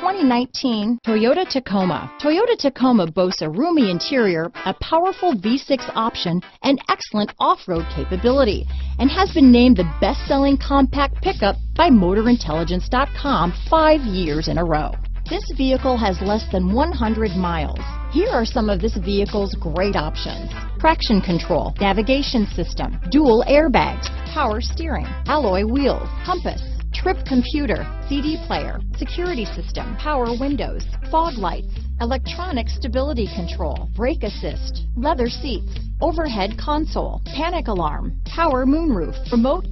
2019 Toyota Tacoma. Toyota Tacoma boasts a roomy interior, a powerful V6 option, and excellent off-road capability, and has been named the best-selling compact pickup by MotorIntelligence.com five years in a row. This vehicle has less than 100 miles. Here are some of this vehicle's great options. Traction control, navigation system, dual airbags, power steering, alloy wheels, compass, trip computer, CD player, security system, power windows, fog lights, electronic stability control, brake assist, leather seats, overhead console, panic alarm, power moonroof, remote